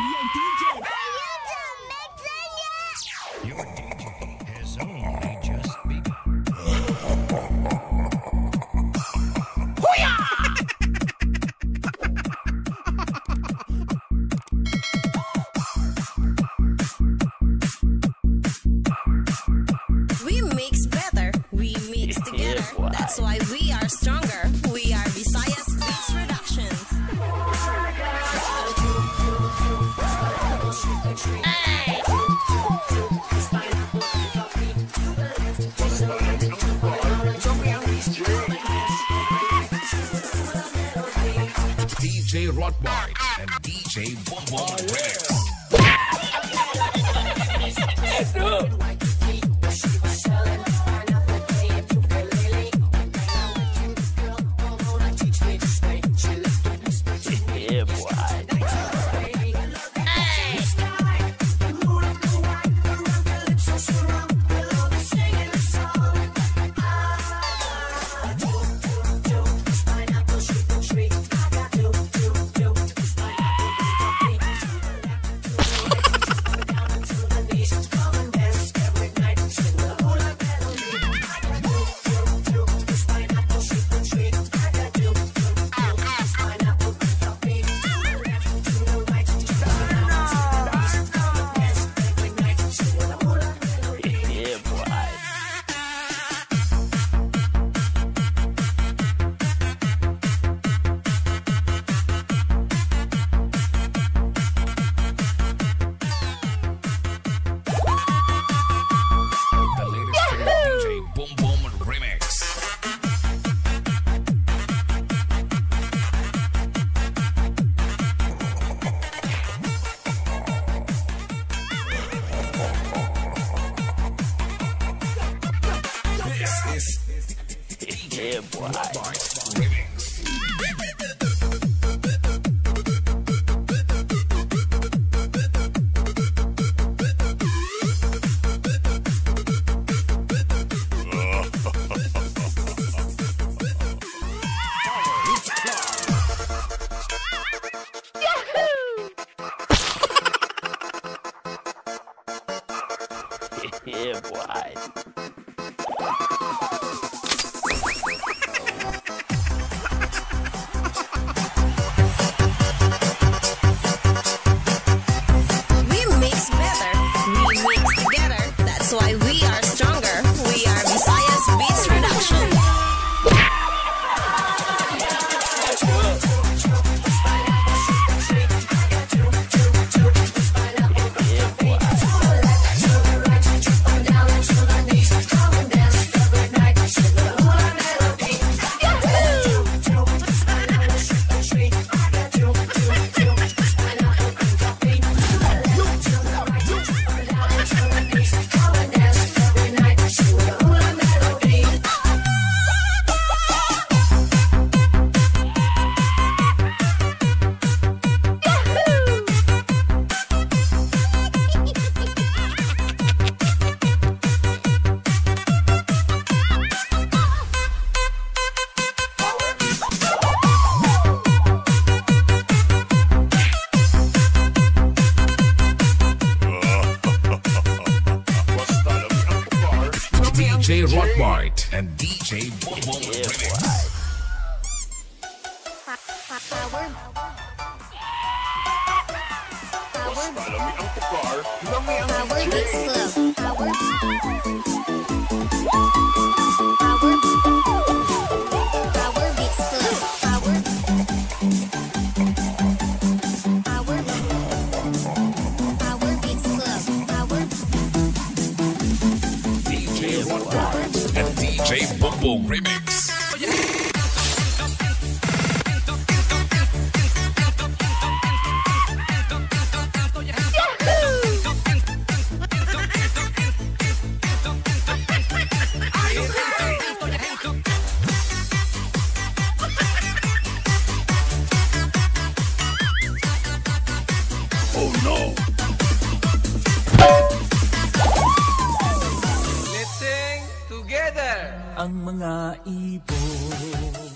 DJ! Are DJ has only just begun. we mix better, we mix together. That's why we are stronger. DJ and DJ Boom Boom Remix. Yeah, boy. Yeah, boy. DJ Rottbite and DJ Yeah, Remix. boy. Power Beats Club. Power. Power And DJ Boom Remix. Ang mga ibon